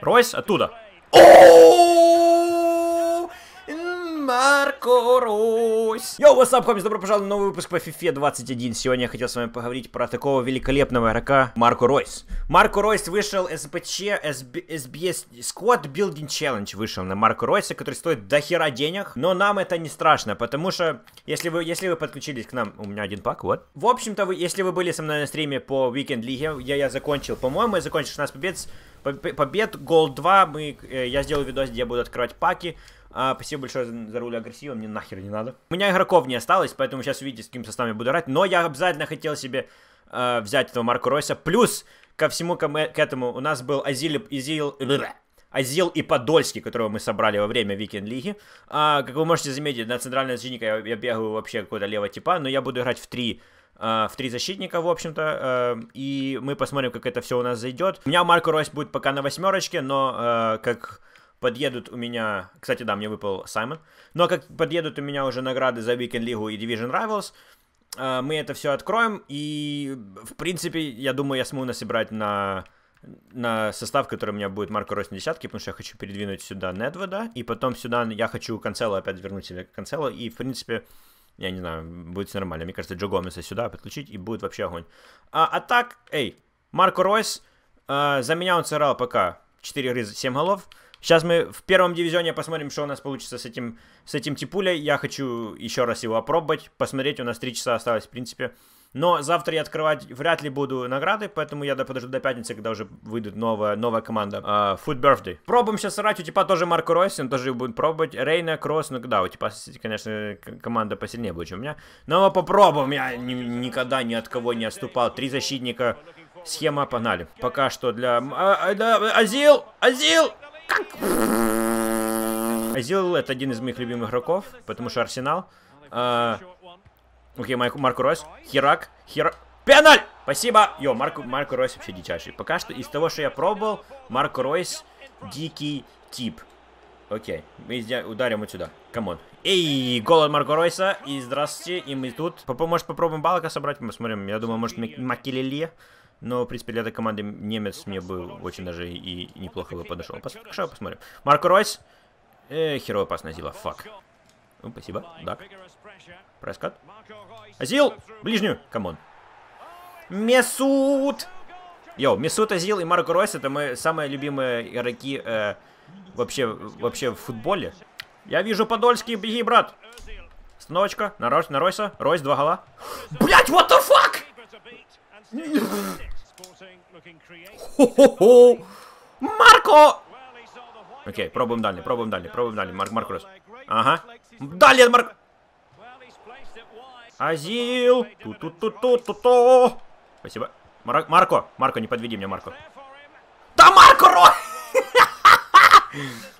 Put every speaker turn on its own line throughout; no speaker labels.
Ройс оттуда. О! Марко Ройс. Йоу, what's up, Добро пожаловать на новый выпуск по FIFA 21. Сегодня я хотел с вами поговорить про такого великолепного игрока Марко Ройс. Марко Ройс вышел СПЧ, SBS Squad Building Challenge вышел на Марко Ройса, который стоит до хера денег. Но нам это не страшно, потому что если вы, если вы подключились к нам, у меня один пак, вот. В общем-то, вы, если вы были со мной на стриме по Weekend Лиге, я, я закончил, по-моему, я закончил 16 побед, побед, Gold 2, мы, э, я сделал видос, где я буду открывать паки. А, спасибо большое за, за Рауля Гарсиа, мне нахер не надо. У меня игроков не осталось, поэтому сейчас увидите, с каким составом я буду играть. Но я обязательно хотел себе э, взять этого Марка Ройса. Плюс, ко всему к, к этому, у нас был Озил, Озил, Озил и Подольский, которого мы собрали во время Викенд Лиги. А, как вы можете заметить, на центрального защитника я, я бегаю вообще какой-то левого типа, но я буду играть в три Э, в три защитника, в общем-то, э, и мы посмотрим, как это все у нас зайдет. У меня Марко Ройс будет пока на восьмерочке, но э, как подъедут у меня... Кстати, да, мне выпал Саймон. Но как подъедут у меня уже награды за Weekend Лигу и Division Rivals, э, мы это все откроем. И, в принципе, я думаю, я смогу насобирать на на состав, который у меня будет Марко Ройс на десятке, потому что я хочу передвинуть сюда Недведа, и потом сюда я хочу Канцело опять вернуть себе Канцело, и, в принципе, я не знаю, будет все нормально. Мне кажется, Джо Гомеса сюда подключить, и будет вообще огонь. А, а так, эй, Марко Ройс, э, за меня он сыграл пока 4 игры 7 голов, Сейчас мы в первом дивизионе посмотрим, что у нас получится с этим, с этим типулей. Я хочу еще раз его опробовать, посмотреть. У нас 3 часа осталось, в принципе. Но завтра я открывать вряд ли буду награды, поэтому я подожду до пятницы, когда уже выйдет новая, новая команда. Uh, Food Birthday. Пробуем сейчас сыграть. У типа тоже Марко Ройс, он тоже будет пробовать. Рейна, Кросс, ну да, у типа, конечно, команда посильнее будет, чем у меня. Но попробуем, я ни, никогда ни от кого не отступал. Три защитника, схема, погнали. Пока что для... А, а, да, Азил! Азил! Азил это один из моих любимых игроков, потому что Арсенал. А, окей, Марк, Марко Ройс. Херак. Херак. Пеналь! Спасибо! Йо, Марко, Марко Ройс вообще дичайший. Пока что из того, что я пробовал, Марко Ройс дикий тип. Окей, мы ударим вот сюда. Come on. Эй, гол от Марко Ройса. И здравствуйте, и мы тут. Может попробуем балка собрать? Мы посмотрим. Я думаю, может Макелеле. Но, в принципе, для этой команды немец мне бы очень даже и, неплохо бы подошел. Пос Хорошо, посмотрим. Марко Ройс. Э, херово пас на Озила. Fuck. Ну, спасибо. Дак. Прескат. Озил! Ближнюю! Come on. Месут! Yo, Месут Озил и Марко Ройс это мои самые любимые игроки э, вообще, вообще в футболе. Я вижу Подольский, беги, брат. Остановочка. На, Ройс, на Ройса. Ройс, два гола. Блять, what the fuck? Хо-хо-хо! Марко! Окей, пробуем дальний, пробуем дальний, пробуем дальний. Марк, Марк Рос. Ага. Далее, Марк! Азил! Ту-ту-ту-ту-ту-ту! Спасибо. Мар Марко! Марко, не подведи меня, Марко. Да, Марко Ро!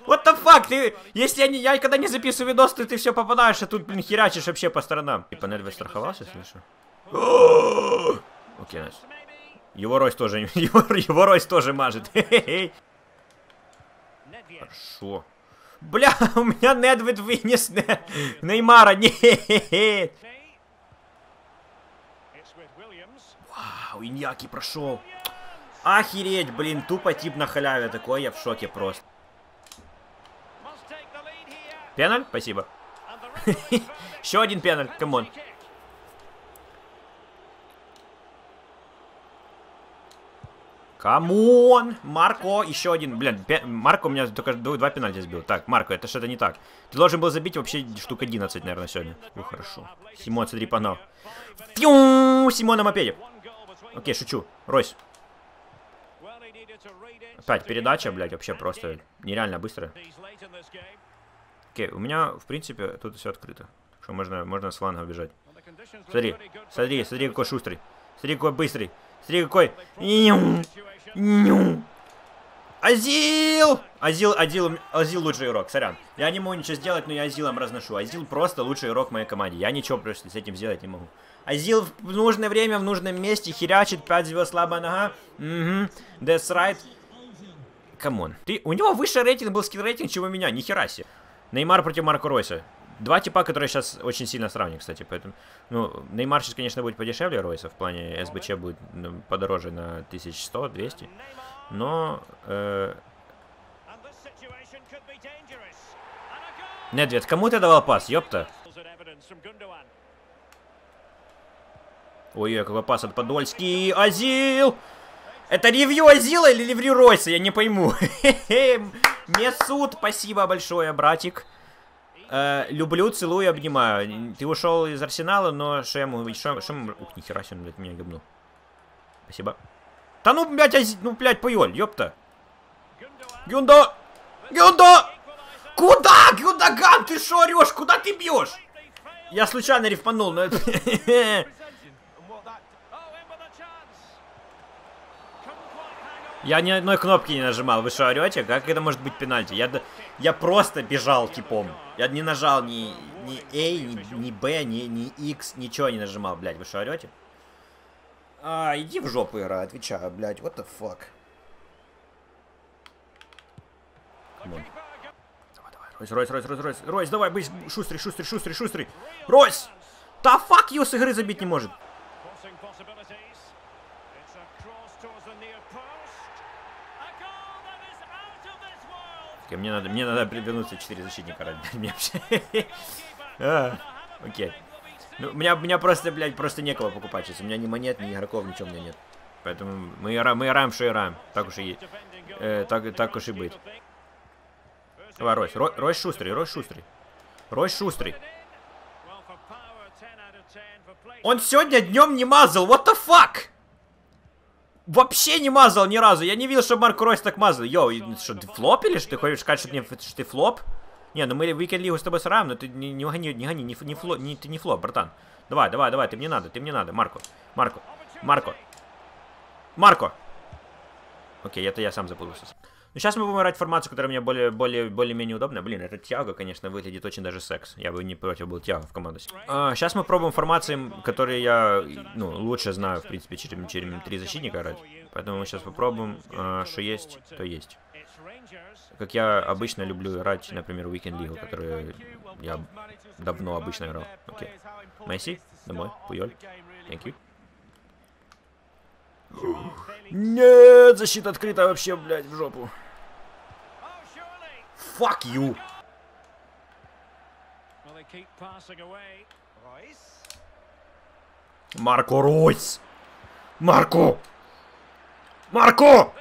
What the fuck? Ты, если я, не, я когда не записываю видос, ты, ты все попадаешь, а тут, блин, херачишь вообще по сторонам. И панель страховался, слышу? Окей, найс. Его Ройс тоже, его, его Ройс тоже мажет. Хорошо. Бля, у меня Недвид вынес Неймара. Нет. Вау, Иньяки прошел. Охереть, блин, тупо тип на халяве такой, я в шоке просто. Пеналь? Спасибо. Еще один пеналь, come on. Come on! Марко! Еще один. Блин, Марко у меня только два пенальти сбил. Так, Марко, это что-то не так. Ты должен был забить вообще штук 11, наверное, сегодня. Ну, хорошо. Симон, смотри, погнал. Фью! Симон на мопеде. Окей, шучу. Ройс. Опять передача, блядь, вообще просто нереально быстро. Окей, у меня, в принципе, тут все открыто. Что можно, можно с фланга бежать. Смотри, смотри, смотри, какой шустрый. Смотри, какой быстрый. Смотри, какой. Ню. Азил! Азил, Азил, Азил лучший игрок, сорян. Я не могу ничего сделать, но я Азилом разношу. Азил просто лучший игрок моей команде. Я ничего просто с этим сделать не могу. Озил в нужное время, в нужном месте, херячит, 5 звезд, слабая нога. Угу, that's right. Come on. Ты, у него выше рейтинг был skill рейтинг, чем у меня, нихера себе. Неймар против Марко Ройса. Два типа, которые сейчас очень сильно сравнены, кстати, поэтому... Ну, Неймар сейчас, конечно, будет подешевле Ройса, в плане СБЧ будет ну, подороже на 1100-200, но... Э... Недвед, кому ты давал пас, ёпта? Ой, какой пас от Подольский. Азил! Это ревью Азила или ревью Ройса? Я не пойму. Месут, спасибо большое, братик. Э, люблю, целую, обнимаю. Ты ушел из Арсенала, но что я могу... Шо, шо... Ух, нихера себе, блядь, меня гобнул. Спасибо. Да ну, блядь, ази... ну, блядь, поёль, ёпта. Гюнда! Гюнда! Куда, Гюндаган, ты шо орёшь? Куда ты бьешь? Я случайно рифманул, но это... Я ни одной кнопки не нажимал. Вы что, орете? Как это может быть пенальти? Я, я просто бежал типом. Я не нажал ни, ни A, ни, ни B, ни, ни X, ничего не нажимал, блядь. Вы что, орете? А, иди в жопу, игра, отвечаю, блядь. What the fuck? Ройс, Ройс, Ройс, Ройс, Ройс, Ройс, давай, быть шустрый, шустрый, шустрый, шустрый. Ройс! Фак, ее с игры забить не может. Окей, мне надо, мне надо привернуться 4 защитника ради а, Окей. Ну, у меня, у меня просто, блядь, просто некого покупать сейчас. У меня ни монет, ни игроков, ничего у меня нет. Поэтому мы, мы играем, что играем. Так уж и, э, так, так уж и быть. Давай, Ройс. Рой, Ройс шустрый, Ройс шустрый. Ройс шустрый. Он сегодня днем не мазал. What the fuck? Вообще не мазал ни разу. Я не видел, что Марк Ройс так мазал. Yo, что, ты флоп или что ты хочешь сказать, что, мне, что ты флоп? Не, ну мы Weekend Лигу с тобой сыграем, но ты не, не гони, не гони, не, не, фло, не, ты не флоп, братан. Давай, давай, давай, ты мне надо, ты мне надо, Марко. Марко, Марко. Марко. Окей, это я сам запутался. Ну, сейчас мы будем играть формацию, которая мне более, более, более-менее удобна. Блин, это Тиаго, конечно, выглядит очень даже секс. Я бы не против был Тиаго в команду. А, сейчас мы пробуем формации, которые я, ну, лучше знаю, в принципе, чем, чем три защитника играть. Поэтому мы сейчас попробуем, а, что есть, то есть. Как я обычно люблю играть, например, Weekend League, которую я давно обычно играл. Окей. Месси, домой, Пуйоль. Thank you. Нет, защита открыта вообще, блядь, в жопу. Fuck you. Марко Ройс. Марко! Марко!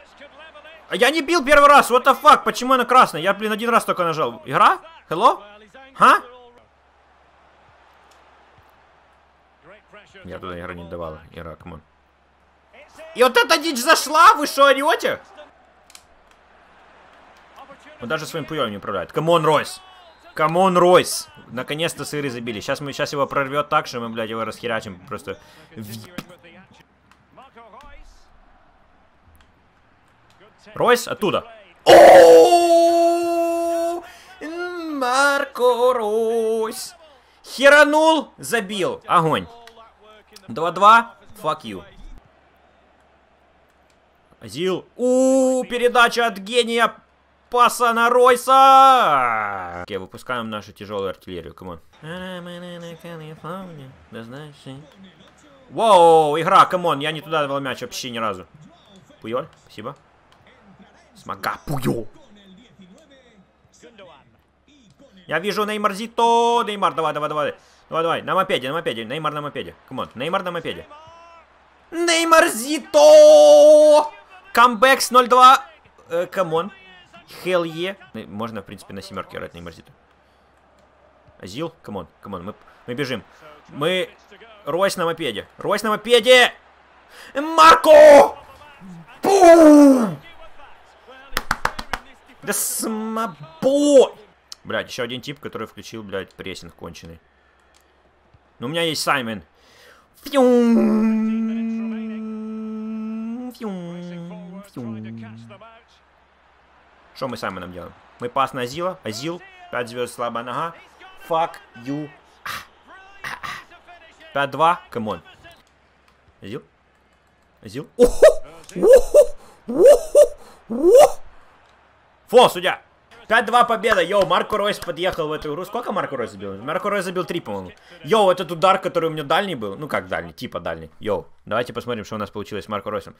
А я не бил первый раз, what the fuck, почему я на красный? Я, блин, один раз только нажал. Игра? Hello? Ха? Я туда игра не давала. Игра, come on. И вот эта дичь зашла, вы что, орете? Он даже своим Пуйолем не управляет. Come on, Ройс! Come on, Ройс! Наконец-то сыры забили. Сейчас мы сейчас его прорвет так, что мы, блядь, его расхерачим просто. Ройс оттуда. Марко Ройс. Херанул, забил. Огонь. 2-2. Fuck you. Озил. У, передача от гения паса на Ройса! Окей, выпускаем нашу тяжелую артиллерию, come on. Whoa, игра, come on, я не туда давал мяч вообще ни разу. Пуйоль, спасибо. Смога, Пуйол. Я вижу Неймар Зито. Неймар, давай, давай, давай. Давай, давай, на мопеде, на мопеде. Неймар на мопеде. Come on, Неймар на мопеде. Неймар Зито! Камбэк с 0-2. Come on. Hell yeah. Можно, в принципе, на семерке играть на Неймарзиту. Озил, come on, come on, мы, мы бежим. Мы... Ройс на мопеде. Ройс на мопеде! Марко! Бум! Да смобой! Блядь, еще один тип, который включил, блядь, прессинг конченый. Но у меня есть Саймон. Фьюм. Фьюм. Фьюм. Что мы с Саймоном делаем? Мы пас на Азила. Азил. 5 звезд, слабая нога. Fuck you. 5-2. Come on. Озил. Озил. Фол, судья. 5-2 победа. Yo, Марко Ройс подъехал в эту игру. Сколько Марко Ройс забил? Марко Ройс забил 3, по-моему. Yo, этот удар, который у меня дальний был. Ну как дальний, типа дальний. Yo, давайте посмотрим, что у нас получилось с Марко Ройсом.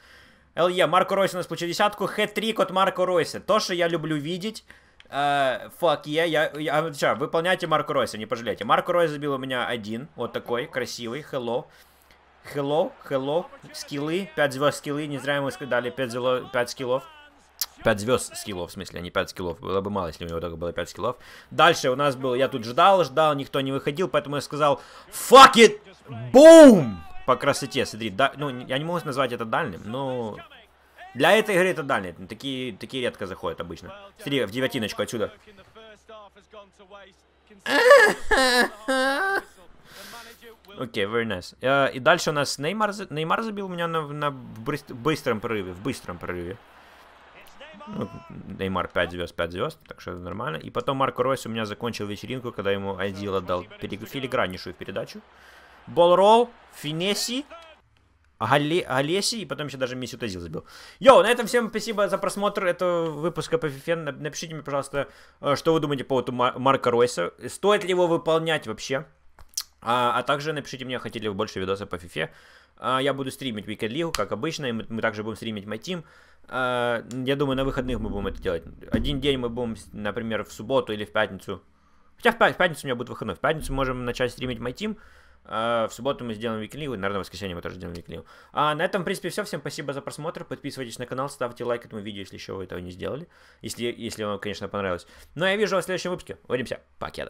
ЛЕ, Марко Ройс у нас получил десятку. Хэт-трик от Марко Ройса. То, что я люблю видеть. Фак, uh, yeah, я, я, я, выполняйте Марко Ройса, не пожалейте. Марко Ройс забил у меня один, вот такой, красивый, hello. Hello, hello, скиллы, 5 звезд скиллы, не зря ему дали 5, зело, 5 скиллов. 5 звезд скиллов, в смысле, а не 5 скиллов. Было бы мало, если у него только было 5 скиллов. Дальше у нас был, я тут ждал, ждал, никто не выходил, поэтому я сказал, fuck it, boom! По красоте, смотри, да, ну, я не могу назвать это дальним, но для этой игры это дальний. Такие, такие редко заходят обычно. Смотри, в девятиночку отсюда. Окей, okay, very nice. Uh, и дальше у нас Неймар, Неймар забил меня на, на быстром прорыве, в быстром прорыве. Ну, Неймар 5 звезд, 5 звезд, так что это нормально. И потом Марко Ройс у меня закончил вечеринку, когда ему Айдил отдал филиграннейшую передачу. Болрол, Финеси, Гале, Галеси, и потом еще даже Миссию Тазил забил. Йоу, на этом всем спасибо за просмотр этого выпуска по FIFA. Напишите мне, пожалуйста, э, что вы думаете по поводу Марка Ройса. Стоит ли его выполнять вообще? А, а также напишите мне, хотели бы больше видосов по FIFA. А, я буду стримить Weekend League, как обычно, и мы, мы также будем стримить My Team. А, я думаю, на выходных мы будем это делать. Один день мы будем, например, в субботу или в пятницу. Хотя в пятницу у меня будет выходной. В пятницу можем начать стримить My Team. А, в субботу мы сделаем виклигу, наверное, в воскресенье мы тоже сделаем виклигу. А на этом, в принципе, все. Всем спасибо за просмотр. Подписывайтесь на канал, ставьте лайк этому видео, если еще вы этого не сделали. Если, если вам, конечно, понравилось. Ну, а я вижу вас в следующем выпуске. Увидимся. Покеда.